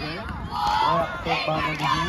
Oke, Pak Madinya.